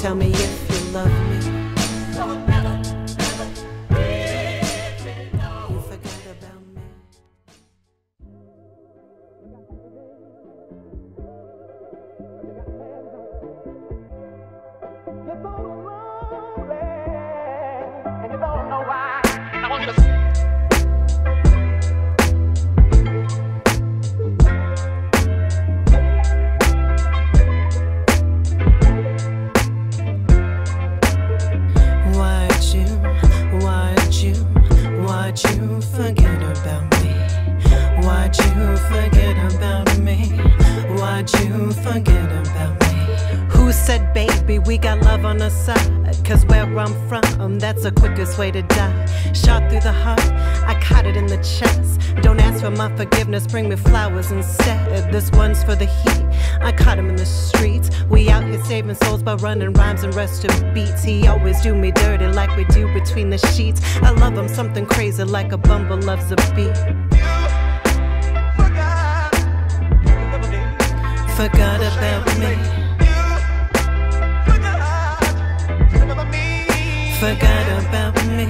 tell me if you love me. Forgot you forget about me? Who said, baby, we got love on our side? Cause where I'm from, that's the quickest way to die. Shot through the heart, I caught it in the chest. Don't ask for my forgiveness, bring me flowers instead. This one's for the heat, I caught him in the streets. We out here saving souls by running rhymes and resting beats. He always do me dirty like we do between the sheets. I love him something crazy like a bumble loves a beat. Forgot about me. Forgot about me.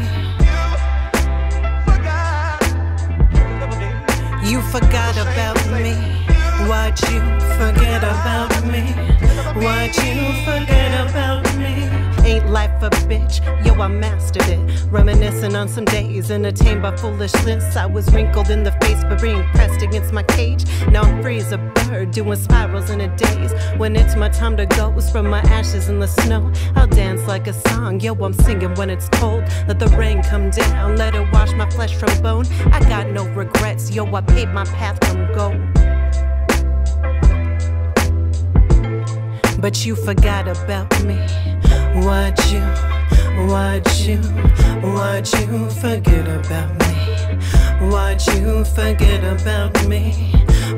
You forgot about me. Why'd you forget about me? Why'd you forget about me? Ain't life a bitch? Yo, I mastered it. Reminiscing on some days, entertained by foolishness. I was wrinkled in the face for being pressed against my cage. Now I'm free as a bird, doing spirals in a daze. When it's my time to go, it's from my ashes in the snow. I'll dance like a song. Yo, I'm singing when it's cold. Let the rain come down, let it wash my flesh from bone. I got no regrets. Yo, I paved my path from gold. but you forgot about me. Why'd you, why'd you, why'd you forget about me? Why'd you forget about me?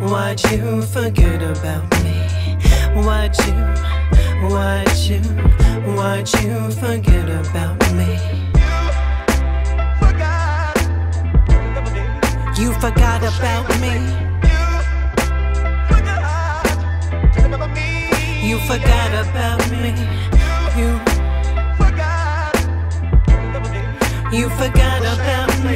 Why'd you forget about me? Why'd you, why'd you, why'd you forget about me? You forgot about me. You forgot about me. You, you forgot about me.